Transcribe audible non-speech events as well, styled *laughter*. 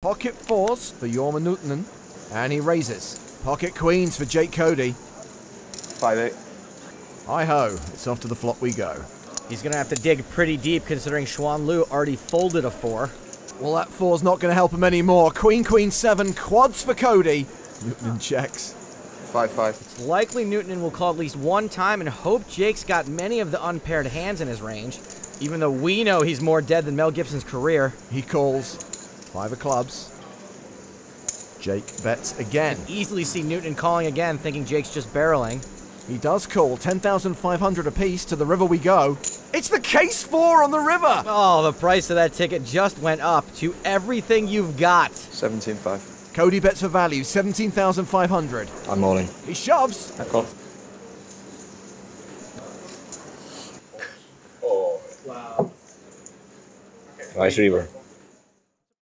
Pocket fours for Jorma Nuutinen. And he raises. Pocket queens for Jake Cody. Five eight. Hi ho, it's off to the flop we go. He's going to have to dig pretty deep considering Xuan Liu already folded a four. Well, that four's not going to help him anymore. Queen, queen, seven, quads for Cody. Nuutinen *laughs* checks. Five five. It's likely Nuutinen will call at least one time and hope Jake's got many of the unpaired hands in his range, even though we know he's more dead than Mel Gibson's career. He calls. Five of clubs. Jake bets again. Easily see Nuutinen calling again, thinking Jake's just barreling. He does call 10,500 apiece to the river we go. It's the case four on the river! Oh, the price of that ticket just went up to everything you've got. Seventeen five. Cody bets for value, 17,500. I'm all in. He shoves. I call. Oh, wow. Nice river.